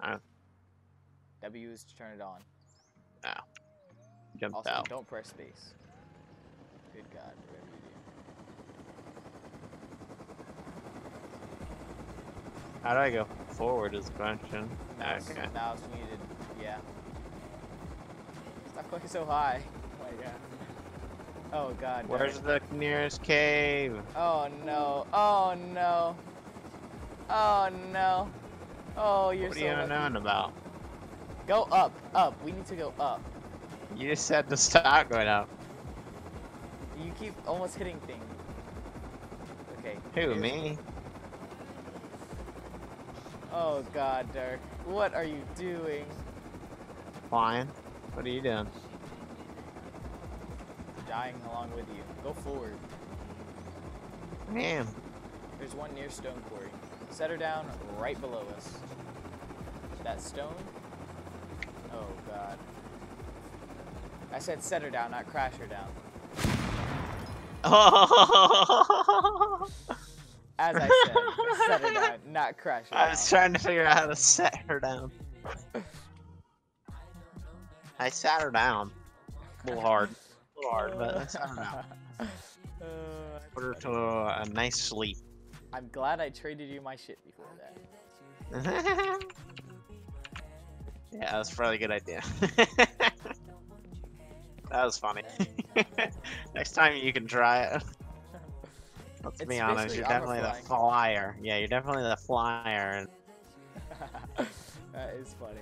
Uh. W is to turn it on. Jumped Also, out. don't press space. Good God, whatever you do. How do I go forward is the question. Mouse, Okay. mouse muted. Yeah. Stop going so high. Oh my God. Oh God. Where's the nearest cave? Oh no. Oh no. Oh no. Oh, you're what are you lucky. knowing about? Go up, up. We need to go up. You just said to stop going up. You keep almost hitting things. Okay. Who, here's- me? Oh God, Dirk. What are you doing? Flying? What are you doing? Dying along with you. Go forward. Am. There's one near Stone Quarry. Set her down right below us. That stone? Oh god. I said set her down, not crash her down. As I said, set her down, not crash her I down. was trying to figure out how to set her down. I sat her down. A little hard. A little hard, but I sat her down. Put her to a, a nice sleep. I'm glad I traded you my shit before that. yeah, that's probably a good idea. that was funny. Next time you can try it. Let's It's be honest, you're definitely the flyer. Yeah, you're definitely the flyer. That is funny.